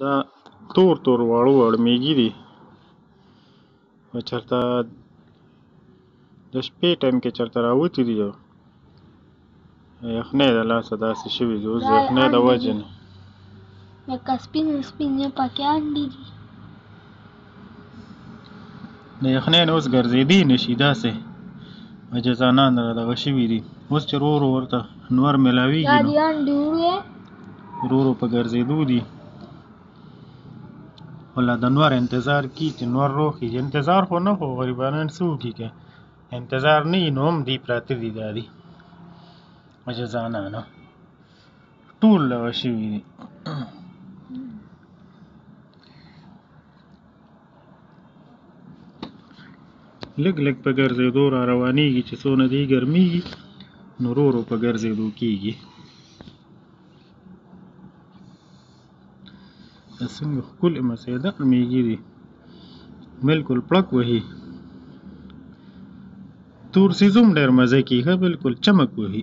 دا تور تور واړو واړو میږي دي او چرته د شپې ټایم کې چرته راوتی دي یو یخنه د لاس داسې شوی دی اوس یخنه د وجه نه لکه سپین سپین یې پکې انډي دي د یخنۍ نه اوس ګرځېدی نشي داسې جزانان را دغه شوي دي اوس چې ورو ورو ورته نور ملاویږي ګاډیان ډور وې ورو ورو په ګرځېدو دي ولا د نور انتظار کی چې نور روخي انتظار خو نه خو غریبانان څو کی که انتظار نه نو هم دی پراته دي دادي جزانان ټول دغه شوي دي لږ لږ په ګرځېدو را روانېږي چې څونه دی ګرمېږي نو رو رو په ګرځېدو کېږي دا څنګه ښکلې مسیده مېږي دي بلکل پړک وهي تور سیزوم ډېر مزه کېږي بلکل چمک وهي